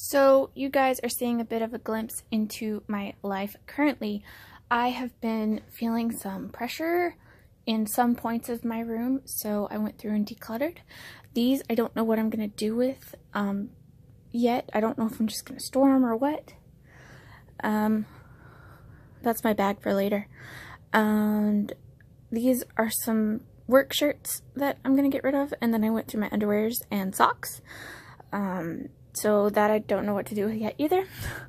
So, you guys are seeing a bit of a glimpse into my life currently. I have been feeling some pressure in some points of my room, so I went through and decluttered. These I don't know what I'm going to do with um, yet. I don't know if I'm just going to store them or what. Um, that's my bag for later. And these are some work shirts that I'm going to get rid of, and then I went through my underwears and socks. Um, so that I don't know what to do with yet either.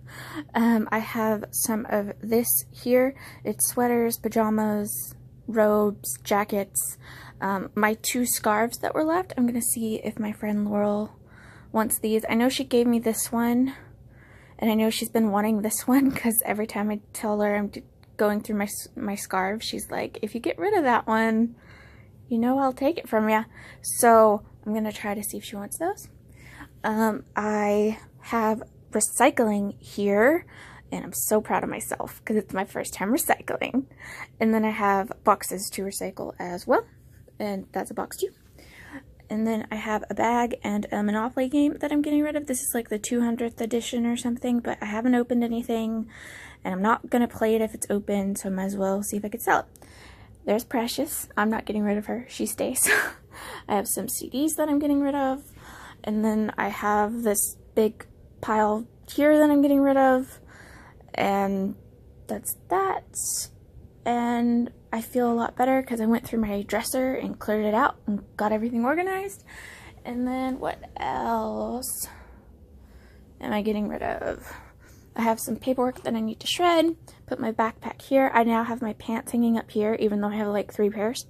um, I have some of this here. It's sweaters, pajamas, robes, jackets. Um, my two scarves that were left, I'm going to see if my friend Laurel wants these. I know she gave me this one, and I know she's been wanting this one because every time I tell her I'm going through my, my scarves, she's like, if you get rid of that one, you know I'll take it from you. So I'm going to try to see if she wants those. Um, I have recycling here and I'm so proud of myself because it's my first time recycling. And then I have boxes to recycle as well. And that's a box too. And then I have a bag and a Monopoly game that I'm getting rid of. This is like the 200th edition or something, but I haven't opened anything. And I'm not going to play it if it's open, so I might as well see if I can sell it. There's Precious. I'm not getting rid of her. She stays. I have some CDs that I'm getting rid of. And then I have this big pile here that I'm getting rid of. And that's that. And I feel a lot better because I went through my dresser and cleared it out and got everything organized. And then what else am I getting rid of? I have some paperwork that I need to shred, put my backpack here. I now have my pants hanging up here, even though I have like three pairs.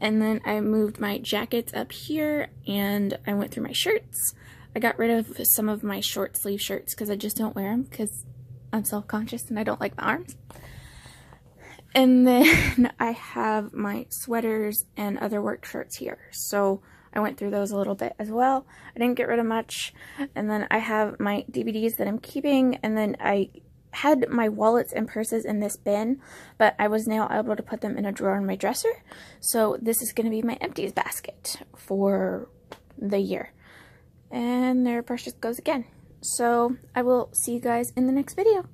And then I moved my jackets up here, and I went through my shirts. I got rid of some of my short sleeve shirts because I just don't wear them because I'm self-conscious and I don't like my arms. And then I have my sweaters and other work shirts here. So I went through those a little bit as well. I didn't get rid of much. And then I have my DVDs that I'm keeping. And then I had my wallets and purses in this bin, but I was now able to put them in a drawer in my dresser. So this is going to be my empties basket for the year. And there Precious goes again. So I will see you guys in the next video.